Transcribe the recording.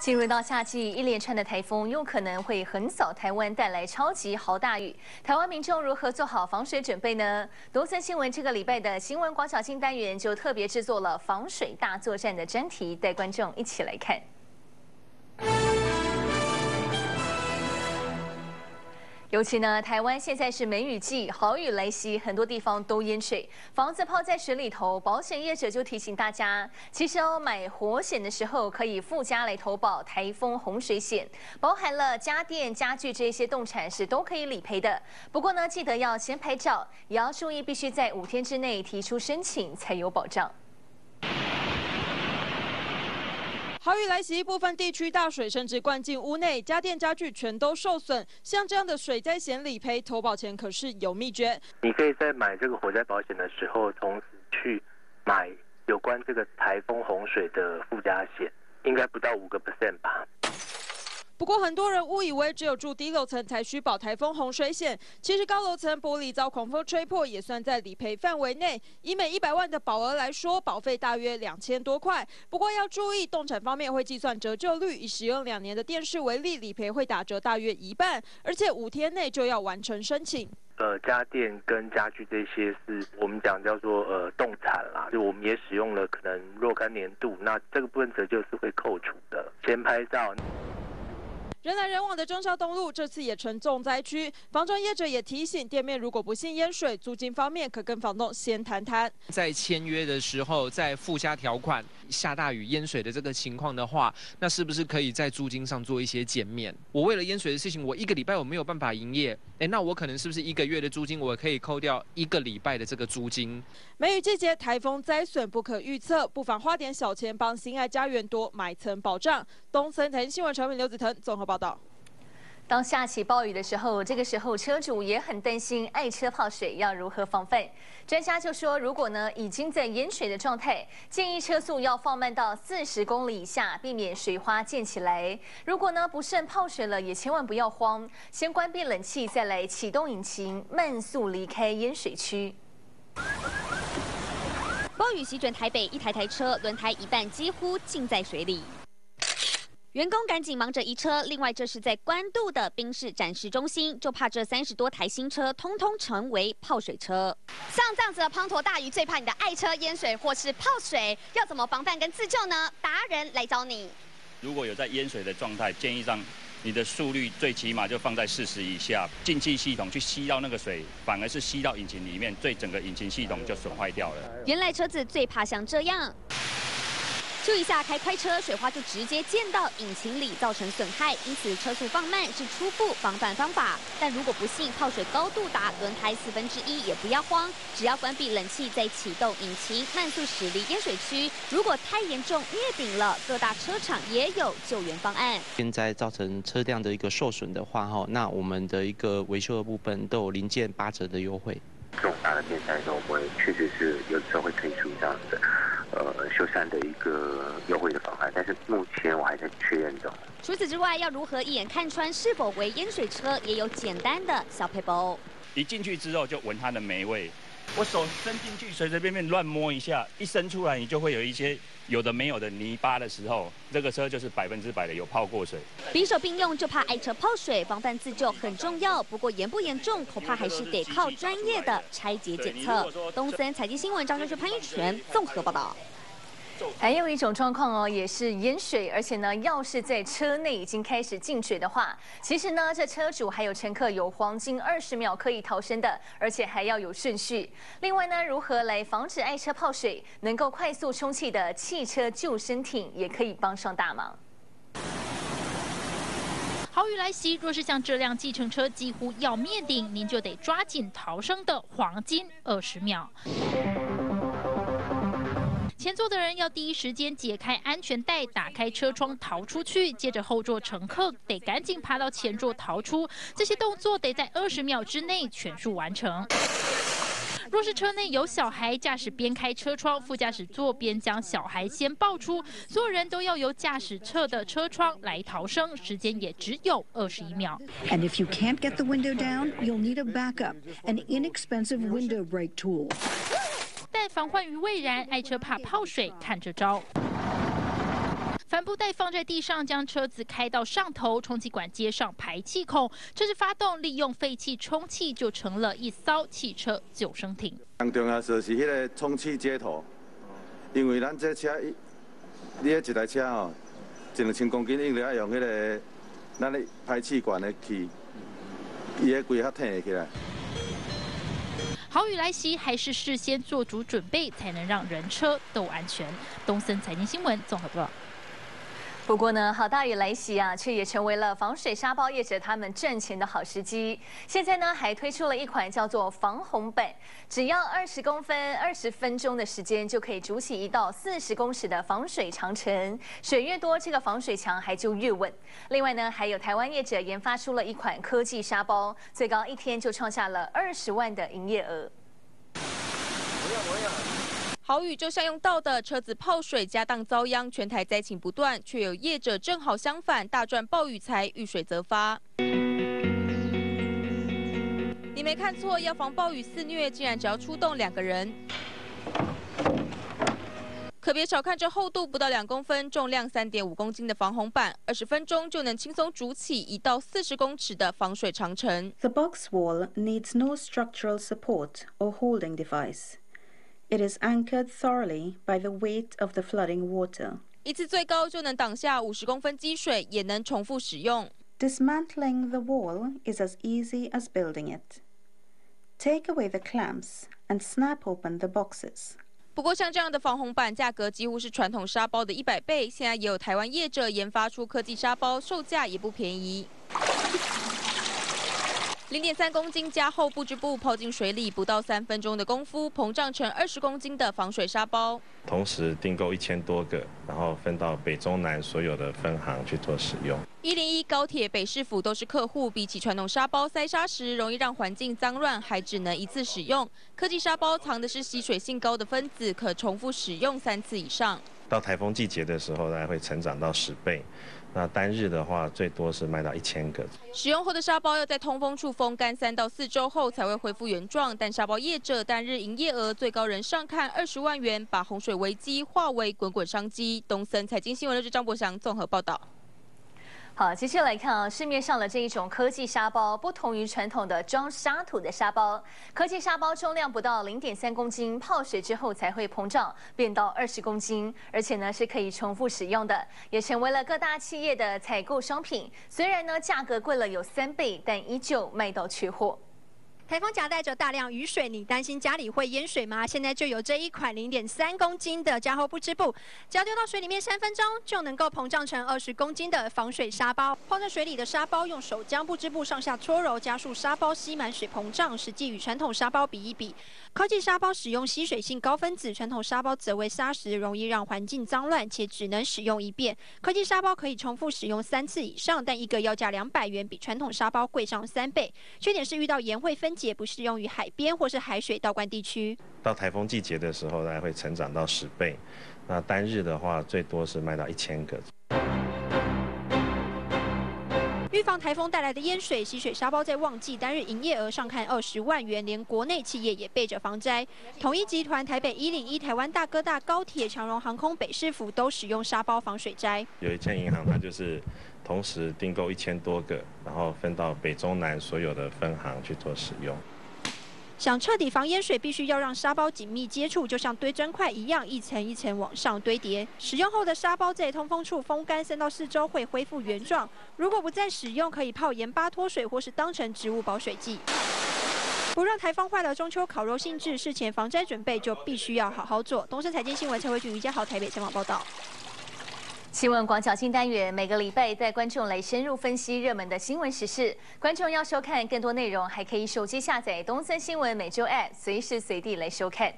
进入到夏季，一连串的台风有可能会横扫台湾，带来超级豪大雨。台湾民众如何做好防水准备呢？独森新闻这个礼拜的新闻广角新单元就特别制作了防水大作战的专题，带观众一起来看。尤其呢，台湾现在是梅雨季，豪雨来袭，很多地方都淹水，房子泡在水里头。保险业者就提醒大家，其实哦，买活险的时候可以附加来投保台风洪水险，包含了家电、家具这些动产是都可以理赔的。不过呢，记得要先拍照，也要注意，必须在五天之内提出申请才有保障。豪雨来袭，部分地区大水甚至灌进屋内，家电家具全都受损。像这样的水灾险理赔，投保前可是有秘诀。你可以在买这个火灾保险的时候，同时去买有关这个台风洪水的附加险，应该不到五个 percent 吧。不过，很多人误以为只有住低楼层才需保台风洪水险，其实高楼层玻璃遭狂风吹破也算在理赔范围内。以每一百万的保额来说，保费大约两千多块。不过要注意，动产方面会计算折旧率，以使用两年的电视为例，理赔会打折大约一半，而且五天内就要完成申请。呃，家电跟家具这些是我们讲叫做呃动产啦，就我们也使用了可能若干年度，那这个部分折旧是会扣除的。先拍照。人来人往的中孝东路这次也成重灾区，房中业者也提醒店面，如果不幸淹水，租金方面可跟房东先谈谈。在签约的时候，在附加条款，下大雨淹水的这个情况的话，那是不是可以在租金上做一些减免？我为了淹水的事情，我一个礼拜我没有办法营业，哎，那我可能是不是一个月的租金，我可以扣掉一个礼拜的这个租金？梅雨季节，台风灾损不可预测，不妨花点小钱帮心爱家园多买层保障。东森财经新闻传媒刘子腾综合报道。当下起暴雨的时候，这个时候车主也很担心爱车泡水，要如何防范？专家就说，如果呢已经在淹水的状态，建议车速要放慢到四十公里以下，避免水花溅起来。如果呢不慎泡水了，也千万不要慌，先关闭冷气，再来启动引擎，慢速离开淹水区。暴雨席卷台北，一台台车轮胎一半几乎浸在水里。员工赶紧忙着移车。另外，这是在关渡的宾士展示中心，就怕这三十多台新车通通成为泡水车。像这样子的滂沱大雨，最怕你的爱车淹水或是泡水，要怎么防范跟自救呢？达人来教你。如果有在淹水的状态，建议让你的速率最起码就放在四十以下，进气系统去吸到那个水，反而是吸到引擎里面，对整个引擎系统就损坏掉了。原来车子最怕像这样。注意一下，开快车，水花就直接溅到引擎里，造成损害。因此，车速放慢是初步防范方法。但如果不幸泡水高度达轮胎四分之一，也不要慌，只要关闭冷气再启动引擎，慢速驶离淹水区。如果太严重灭顶了，各大车厂也有救援方案。现在造成车辆的一个受损的话，哈，那我们的一个维修的部分都有零件八折的优惠。重大的天灾的时候，我们确实是有时候会推出这样的。呃，修缮的一个优惠的方案，但是目前我还在确认中。除此之外，要如何一眼看穿是否为淹水车，也有简单的小配包。一进去之后就闻它的霉味，我手伸进去随随便便乱摸一下，一伸出来你就会有一些有的没有的泥巴的时候，这个车就是百分之百的有泡过水。匕首并用，就怕爱车泡水，防范自救很重要。不过严不严重，恐怕还是得靠专业的拆解检测。东森财经新闻张教授潘玉泉综合报道。还有一种状况哦，也是淹水，而且呢，要是在车内已经开始进水的话，其实呢，这车主还有乘客有黄金二十秒可以逃生的，而且还要有顺序。另外呢，如何来防止爱车泡水，能够快速充气的汽车救生艇也可以帮上大忙。豪雨来袭，若是像这辆计程车几乎要灭顶，您就得抓紧逃生的黄金二十秒。前座的人要第一时间解开安全带，打开车窗逃出去，接着后座乘客得赶紧爬到前座逃出，这些动作得在二十秒之内全数完成。若是车内有小孩，驾驶边开车窗，副驾驶座边将小孩先抱出，所有人都要由驾驶侧的车窗来逃生，时间也只有二十一秒。And if you can't get the window down, you'll need a backup, an inexpensive window break tool. 防患于未然，爱车怕泡水，看这招。帆布袋放在地上，将车子开到上头，充气管接上排气孔，车子发动，利用废气充气，就成了一艘汽车救生艇。最重要是是迄个充气接头，因为咱这车，你一台车哦，一两千公斤，应该要用迄个咱的排气管的气，伊会规较挺起来。好雨来袭，还是事先做足准备，才能让人车都安全。东森财经新闻综合报道。不过呢，好大雨来袭啊，却也成为了防水沙包业者他们挣钱的好时机。现在呢，还推出了一款叫做防洪本，只要二十公分、二十分钟的时间，就可以筑起一道四十公尺的防水长城。水越多，这个防水墙还就越稳。另外呢，还有台湾业者研发出了一款科技沙包，最高一天就创下了二十万的营业额。好雨就像用到的车子泡水，家当遭殃，全台灾情不断，却有业者正好相反，大赚暴雨财，遇水则发。你没看错，要防暴雨肆虐，竟然只要出动两个人。可别小看这厚度不到两公分、重量三点五公斤的防洪板，二十分钟就能轻松筑起一道四十公尺的防水长城。The box wall needs no structural support or holding device. It is anchored thoroughly by the weight of the flooding water. 一次最高就能挡下五十公分积水，也能重复使用。Dismantling the wall is as easy as building it. Take away the clamps and snap open the boxes. 不过，像这样的防洪板价格几乎是传统沙包的一百倍。现在也有台湾业者研发出科技沙包，售价也不便宜。 零点三公斤加厚布织布泡进水里，不到三分钟的功夫，膨胀成二十公斤的防水沙包。同时订购一千多个，然后分到北中南所有的分行去做使用。一零一高铁北市府都是客户。比起传统沙包塞沙时容易让环境脏乱，还只能一次使用。科技沙包藏的是吸水性高的分子，可重复使用三次以上。到台风季节的时候，大概会成长到十倍。那单日的话，最多是卖到一千个。使用后的沙包要在通风处风干三到四周后才会恢复原状，但沙包业者单日营业额最高人上看二十万元，把洪水危机化为滚滚商机。东森财经新闻的是张博祥综合报道。好，接下来看啊，市面上的这一种科技沙包，不同于传统的装沙土的沙包。科技沙包重量不到零点三公斤，泡水之后才会膨胀，变到二十公斤，而且呢是可以重复使用的，也成为了各大企业的采购商品。虽然呢价格贵了有三倍，但依旧卖到缺货。台风夹带着大量雨水，你担心家里会淹水吗？现在就有这一款零点三公斤的加厚布织布，只要丢到水里面三分钟，就能够膨胀成二十公斤的防水沙包。泡在水里的沙包，用手将布织布上下搓揉，加速沙包吸满水膨胀，实际与传统沙包比一比。科技沙包使用吸水性高分子，传统沙包则为砂石，容易让环境脏乱，且只能使用一遍。科技沙包可以重复使用三次以上，但一个要价两百元，比传统沙包贵上三倍。缺点是遇到盐会分。也不适用于海边或是海水倒灌地区。到台风季节的时候，大概会成长到十倍。那单日的话，最多是卖到一千个。预防台风带来的淹水，吸水沙包在旺季单日营业额上看二十万元，连国内企业也备着防灾。统一集团、台北一零一、台湾大哥大、高铁、长荣航空、北市府都使用沙包防水灾。有一间银行，它就是同时订购一千多个，然后分到北中南所有的分行去做使用。想彻底防淹水，必须要让沙包紧密接触，就像堆砖块一样，一层一层往上堆叠。使用后的沙包在通风处风干三到四周会恢复原状。如果不再使用，可以泡盐巴脱水，或是当成植物保水剂。不让台风坏了中秋烤肉兴致，事前防灾准备就必须要好好做。东森财经新闻陈伟俊、余家豪台北采访报道。新闻广角新单元，每个礼拜带观众来深入分析热门的新闻时事。观众要收看更多内容，还可以手机下载东森新闻每周 App，随时随地来收看。